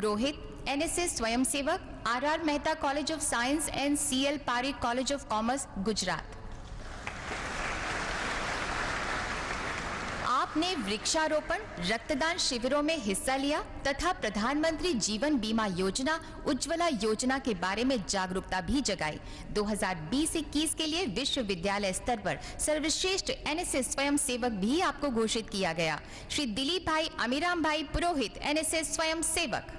Rohit NSS Swayamsevak RR Mehta college of science and CL Pari college of commerce Gujarat. आपने वृक्षारोपण, रक्तदान शिविरों में हिस्सा लिया तथा प्रधानमंत्री जीवन बीमा योजना, उज्ज्वला योजना के बारे में जागरूकता भी जगाई। 2020-21 के लिए विश्वविद्यालय स्तर पर सर्वश्रेष्ठ एनएसएस स्वयं सेवक भी आपको घोषित किया गया। श्री दिलीप भाई, अमीराम भाई, पुरोहित एनएसएस स्वयं सेवक